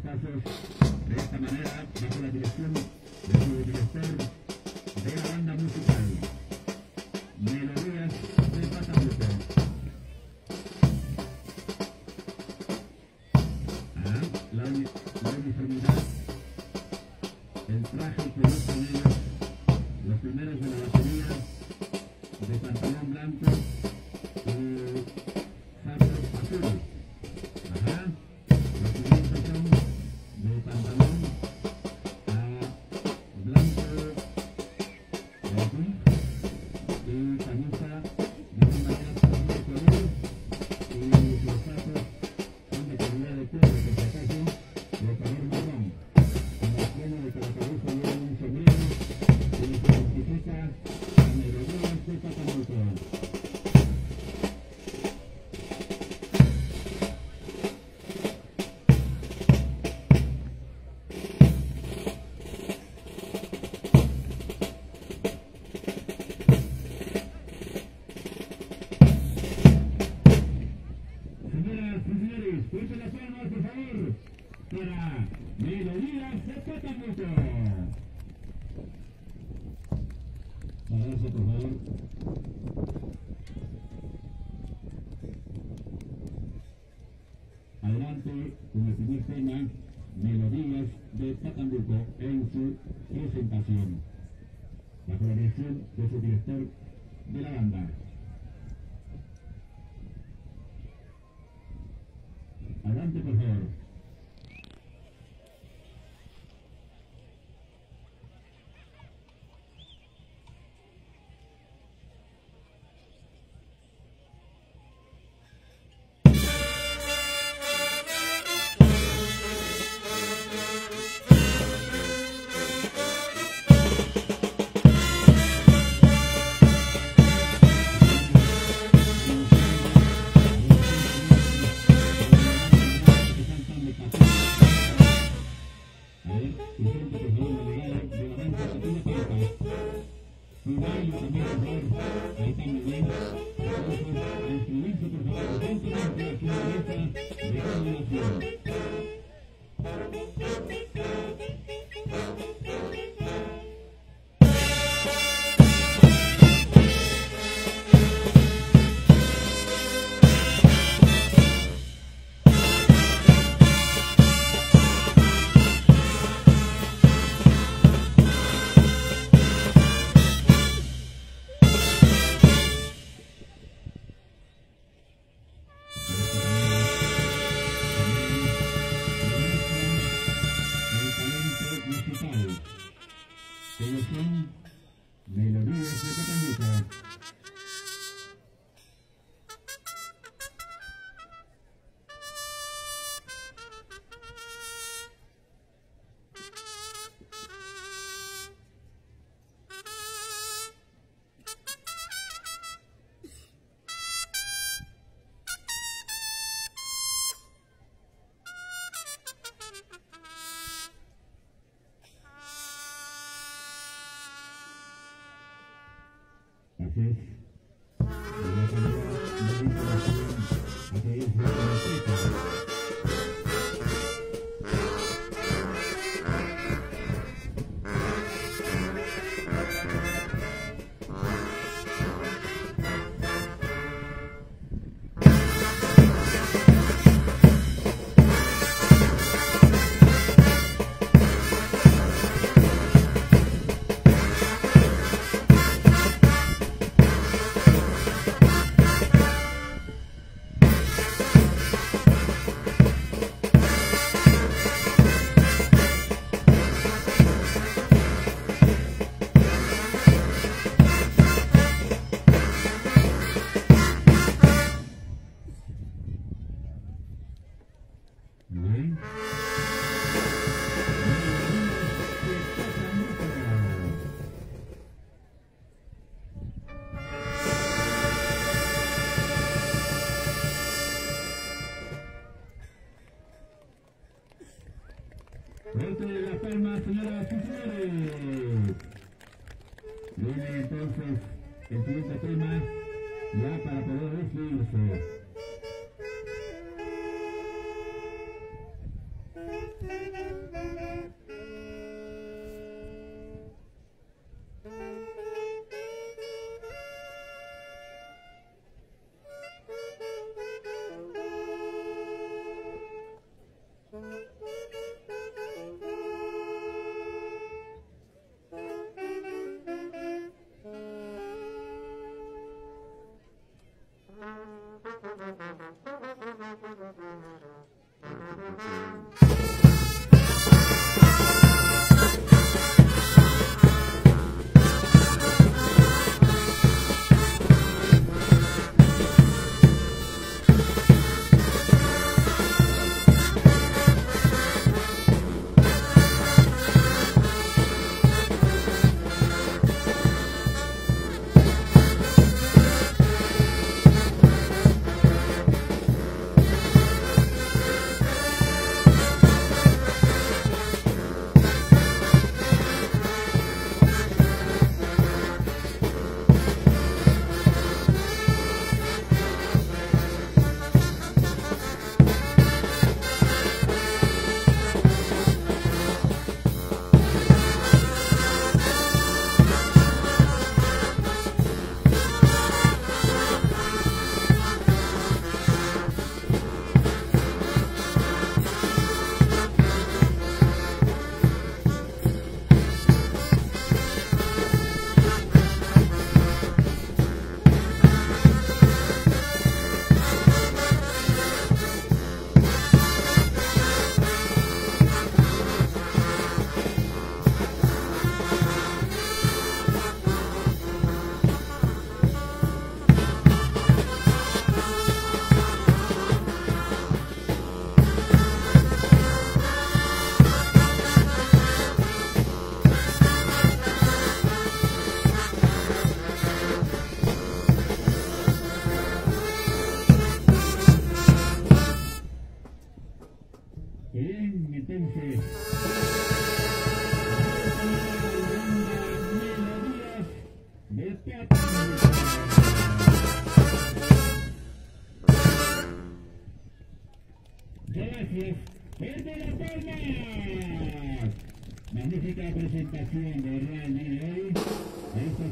pasos de esta manera bajo la dirección de su director de la banda musical. Melodías de Patamuco. Ah, la, la uniformidad, el traje que usan ellos, los primeros de la batería, de pantalón blanco para Melodías de Patamuco. Pararse, por favor. Adelante con el primer tema, Melodías de Patamuco en su presentación, la dirección de su director Mm-hmm.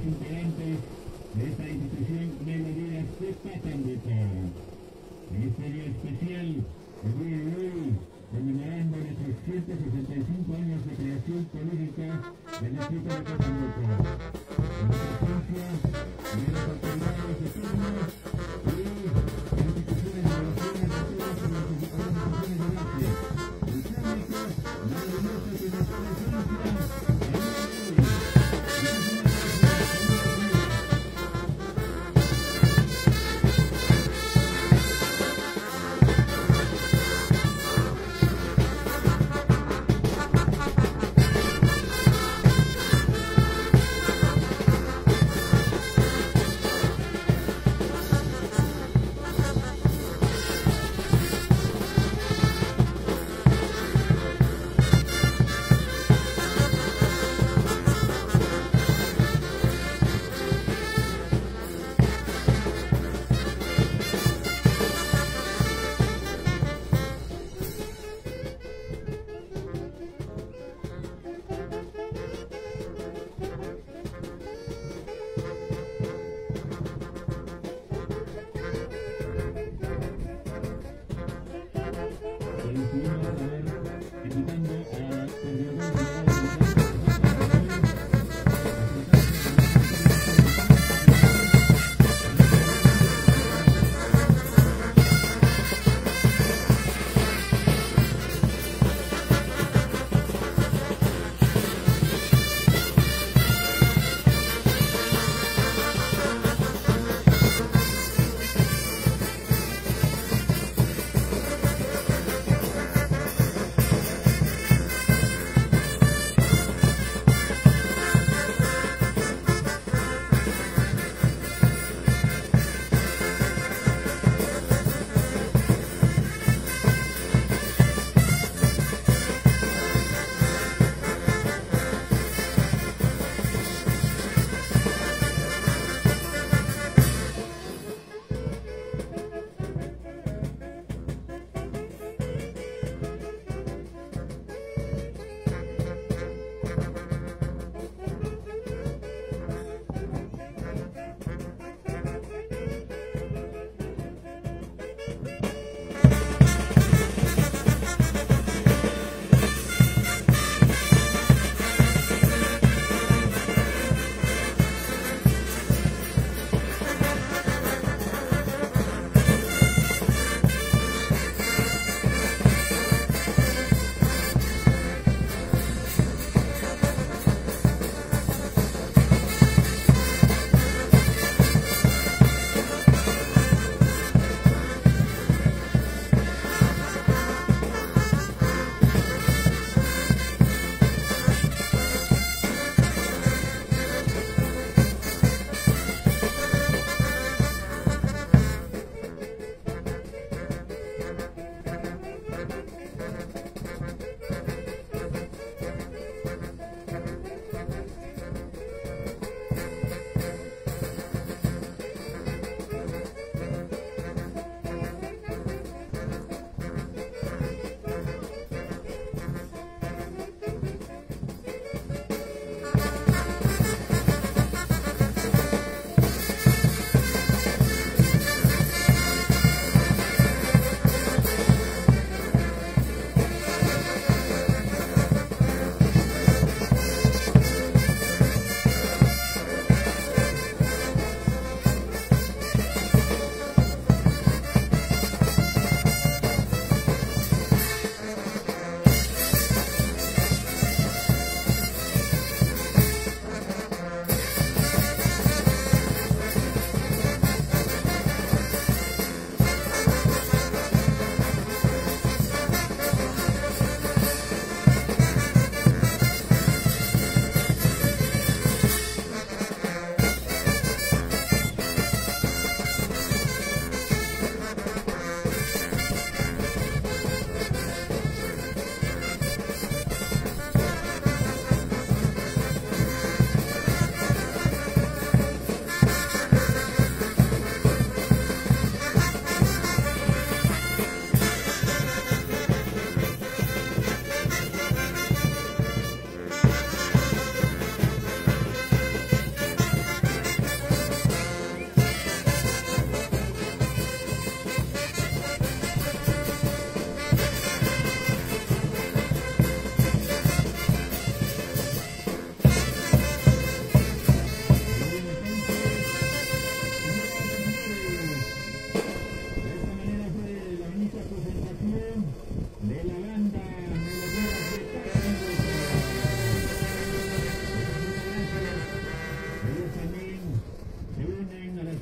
Estos integrantes de esta institución Melodías de Patambuco. En este día especial, el día de hoy, conmemorando nuestros 165 años de creación política del distrito de. En la presencia de las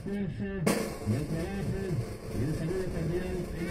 Uh -huh. también.